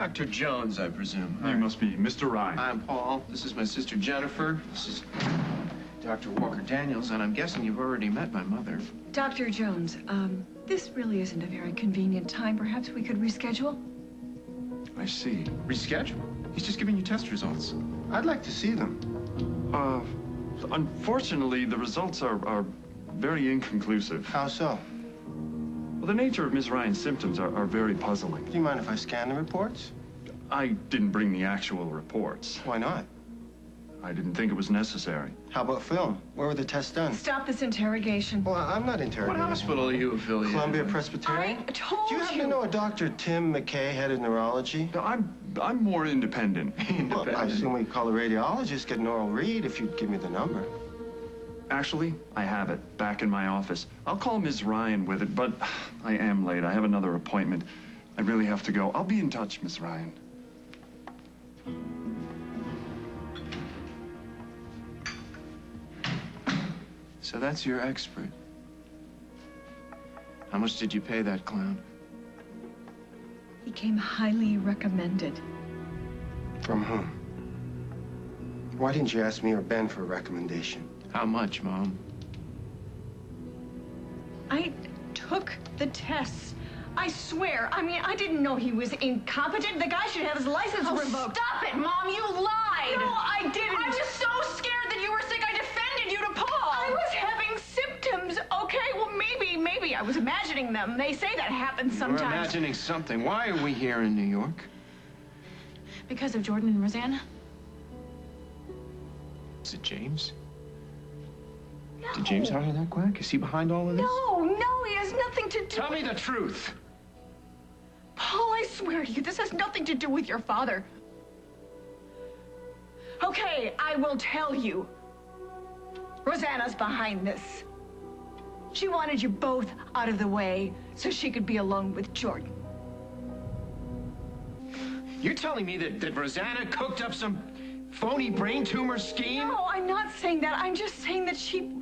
Dr. Jones, I presume. You must be Mr. Ryan. I'm Paul. This is my sister Jennifer. This is Dr. Walker Daniels, and I'm guessing you've already met my mother. Dr. Jones, um, this really isn't a very convenient time. Perhaps we could reschedule? I see. Reschedule? He's just giving you test results. I'd like to see them. Uh, unfortunately, the results are, are very inconclusive. How so? Well, the nature of Ms. Ryan's symptoms are, are very puzzling. Do you mind if I scan the reports? I didn't bring the actual reports. Why not? I didn't think it was necessary. How about film? Where were the tests done? Stop this interrogation. Well, I'm not interrogating. What interrogating. hospital are you affiliated Columbia? Presbyterian? I told you. Do you happen to know a Dr. Tim McKay, head of neurology? No, I'm, I'm more independent. Well, I assume we call a radiologist, get an oral read if you'd give me the number. Actually, I have it back in my office. I'll call Ms. Ryan with it, but I am late. I have another appointment. I really have to go. I'll be in touch, Ms. Ryan. So that's your expert. How much did you pay that clown? He came highly recommended. From whom? Why didn't you ask me or Ben for a recommendation? How much, Mom? I took the tests. I swear. I mean, I didn't know he was incompetent. The guy should have his license Oh, revoked. stop it, Mom! You lied! No, I didn't. I was just so scared that you were sick, I defended you to Paul! I was having symptoms. Okay, well, maybe, maybe I was imagining them. They say that happens sometimes. We're sometimes. imagining something. Why are we here in New York? Because of Jordan and Rosanna? Is it James? No. Did James hire that quack? Is he behind all of this? No, no, he has nothing to do. Tell me the truth. Paul, I swear to you, this has nothing to do with your father. Okay, I will tell you. Rosanna's behind this. She wanted you both out of the way so she could be alone with Jordan. You're telling me that, that Rosanna cooked up some phony brain tumor scheme? No, I'm not saying that. I'm just saying that she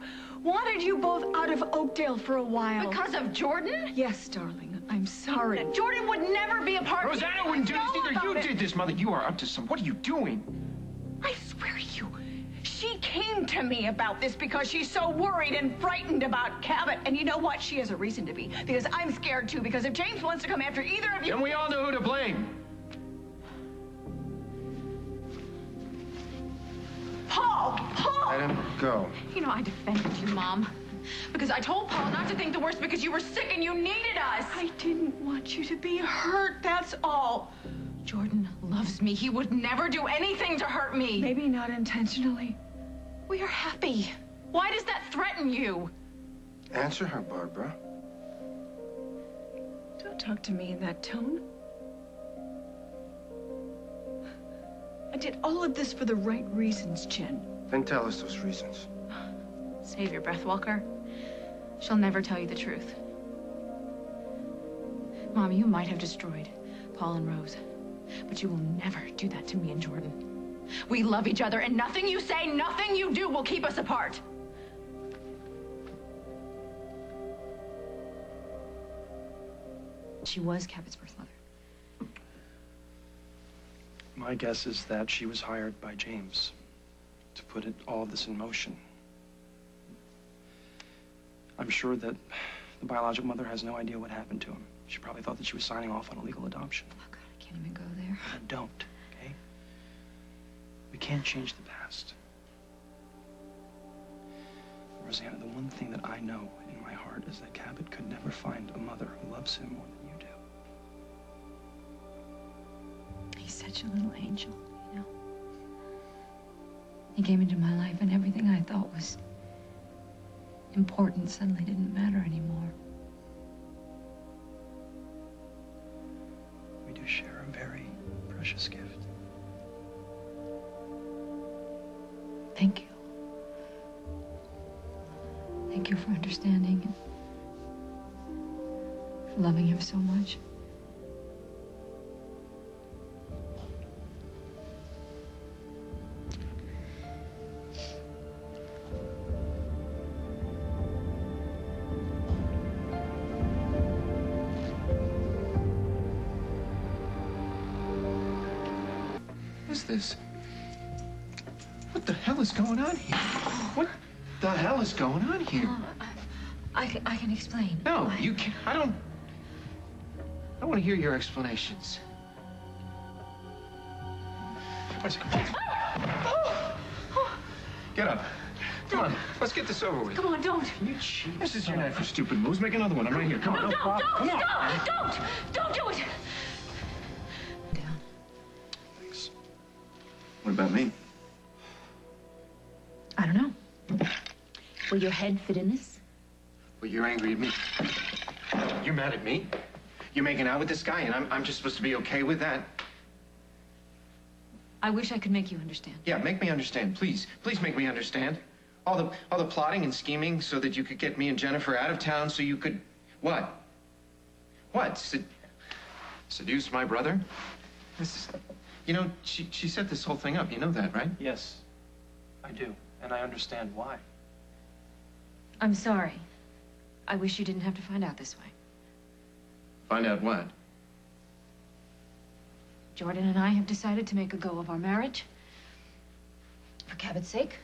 wanted you both out of Oakdale for a while. Because of Jordan? Yes, darling. I'm sorry. Jordan would never be a part of Rosanna wouldn't do this either. You it. did this, Mother. You are up to some. What are you doing? I swear to you, she came to me about this because she's so worried and frightened about Cabot. And you know what? She has a reason to be. Because I'm scared too. Because if James wants to come after either of you. And we all know who to blame. Paul! Paul! Let him go. You know, I defended you, Mom. Because I told Paul not to think the worst because you were sick and you needed us. I didn't want you to be hurt, that's all. Jordan loves me. He would never do anything to hurt me. Maybe not intentionally. We are happy. Why does that threaten you? Answer her, Barbara. Don't talk to me in that tone. I did all of this for the right reasons, Jen. Then tell us those reasons. Save your breath, Walker. She'll never tell you the truth. Mom, you might have destroyed Paul and Rose, but you will never do that to me and Jordan. We love each other, and nothing you say, nothing you do will keep us apart. She was Cabot's birth mother. My guess is that she was hired by James to put it, all this in motion. I'm sure that the biological mother has no idea what happened to him. She probably thought that she was signing off on a legal adoption. Oh, God, I can't even go there. I don't, okay? We can't change the past. Rosanna, the one thing that I know in my heart is that Cabot could never find a mother who loves him more than you such a little angel, you know. He came into my life and everything I thought was important suddenly didn't matter anymore. We do share a very precious gift. Thank you. Thank you for understanding and for loving him so much. This? What the hell is going on here? What the hell is going on here? Oh, I, can, I can explain. No, you can't. I don't. I want to hear your explanations. It? Get up. Come on, let's get this over with. Come on, don't. You cheat. This is your night for stupid moves. Make another one. I'm right here. Come No, on. don't, don't, Come on. don't, don't, don't do it. What about me? I don't know. Will your head fit in this? Well, you're angry at me. You're mad at me. You're making out with this guy, and I'm, I'm just supposed to be okay with that. I wish I could make you understand. Yeah, make me understand, please. Please make me understand. All the all the plotting and scheming so that you could get me and Jennifer out of town so you could what? What? Sed- seduce my brother? This is you know, she she set this whole thing up. You know that, right? Yes, I do. And I understand why. I'm sorry. I wish you didn't have to find out this way. Find out what? Jordan and I have decided to make a go of our marriage. For Cabot's sake.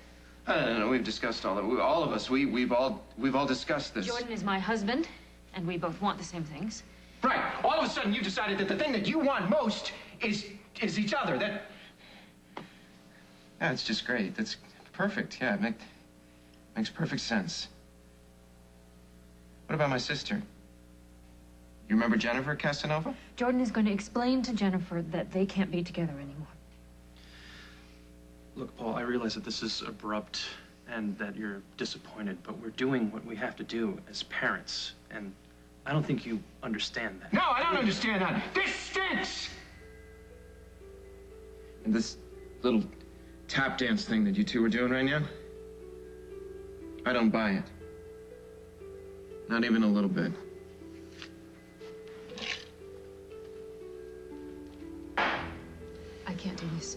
I don't know. We've discussed all of we, all of us. We we've all we've all discussed this. Jordan is my husband, and we both want the same things. Right. All of a sudden, you've decided that the thing that you want most is is each other. That. Yeah, it's just great. That's perfect. Yeah, it make, makes perfect sense. What about my sister? You remember Jennifer Casanova? Jordan is going to explain to Jennifer that they can't be together anymore. Look, Paul, I realize that this is abrupt and that you're disappointed, but we're doing what we have to do as parents. And I don't think you understand that. No, I don't understand that. This stinks. And this little tap dance thing that you two are doing right now, I don't buy it. Not even a little bit. I can't do this.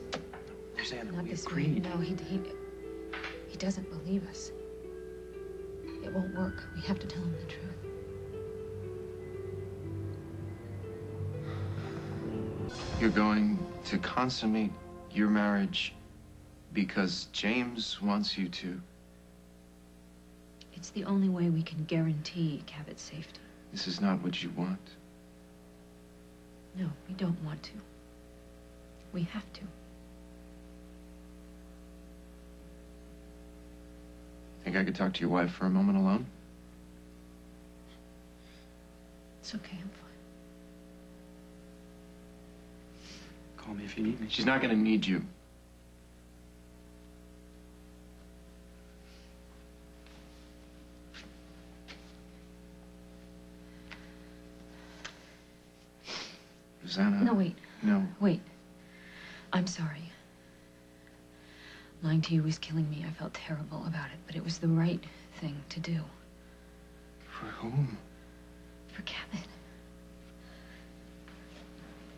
Rosanna, Not we this way. agreed. No, he, he, he doesn't believe us. It won't work. We have to tell him the truth. You're going to consummate your marriage because James wants you to. It's the only way we can guarantee Cabot's safety. This is not what you want. No, we don't want to. We have to. Think I could talk to your wife for a moment alone? It's okay, I'm fine. Call me if you need me. She's not going to need you. Rosanna. No, wait. No. Wait. I'm sorry. Lying to you was killing me. I felt terrible about it, but it was the right thing to do. For whom? For Cabot.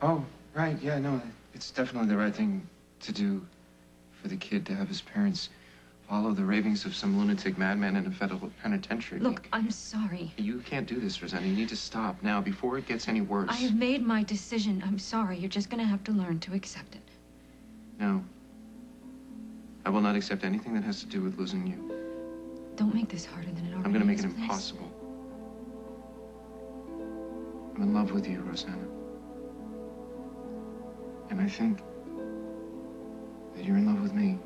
Oh, right. Yeah, no, it's definitely the right thing to do for the kid to have his parents follow the ravings of some lunatic madman in a federal penitentiary. Look, I'm sorry. You can't do this, Rosanna. You need to stop now before it gets any worse. I have made my decision. I'm sorry. You're just gonna have to learn to accept it. No. I will not accept anything that has to do with losing you. Don't make this harder than it already is. I'm going to make it please. impossible. I'm in love with you, Rosanna. And I think that you're in love with me.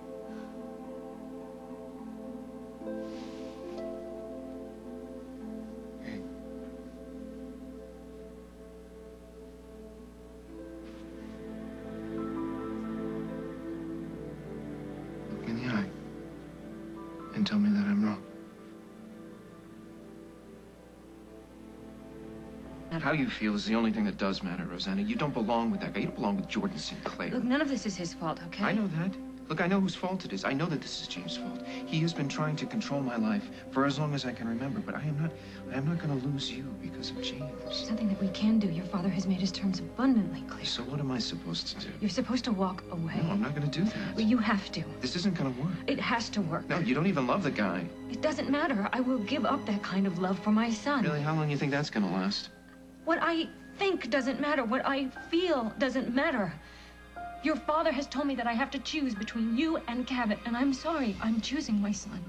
Hey. Look in the eye and tell me How you feel is the only thing that does matter, Rosanna. You don't belong with that guy. You don't belong with Jordan Sinclair. Look, none of this is his fault, okay? I know that. Look, I know whose fault it is. I know that this is James' fault. He has been trying to control my life for as long as I can remember, but I am not I am not gonna lose you because of James. There's Something that we can do. Your father has made his terms abundantly clear. So what am I supposed to do? You're supposed to walk away. No, I'm not gonna do that. Well, you have to. This isn't gonna work. It has to work. No, you don't even love the guy. It doesn't matter. I will give up that kind of love for my son. Really, how long do you think that's gonna last? What I think doesn't matter. What I feel doesn't matter. Your father has told me that I have to choose between you and Cabot, and I'm sorry. I'm choosing my son.